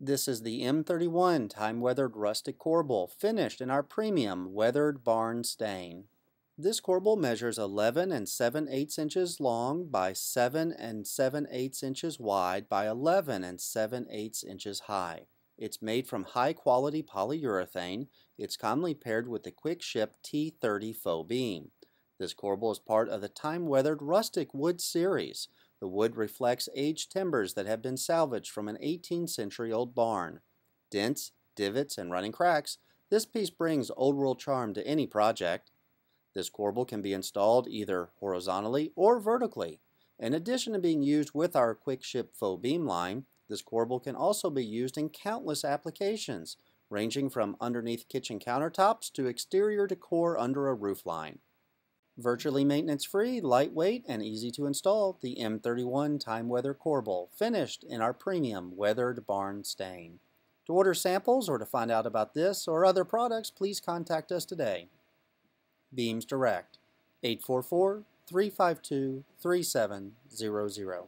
This is the M31 time-weathered rustic corbel, finished in our premium weathered barn stain. This corbel measures 11 and 7 8 inches long by 7 and 7 8 inches wide by 11 and 7 8 inches high. It's made from high-quality polyurethane. It's commonly paired with the Quick Ship T30 faux beam. This corbel is part of the time-weathered rustic wood series. The wood reflects aged timbers that have been salvaged from an 18th century old barn. Dents, divots, and running cracks, this piece brings old world charm to any project. This corbel can be installed either horizontally or vertically. In addition to being used with our Quick Ship faux beam line, this corbel can also be used in countless applications, ranging from underneath kitchen countertops to exterior decor under a roofline. Virtually maintenance-free, lightweight, and easy to install, the M31 Time Weather Corbel, finished in our premium weathered barn stain. To order samples or to find out about this or other products, please contact us today. Beams Direct, 844-352-3700.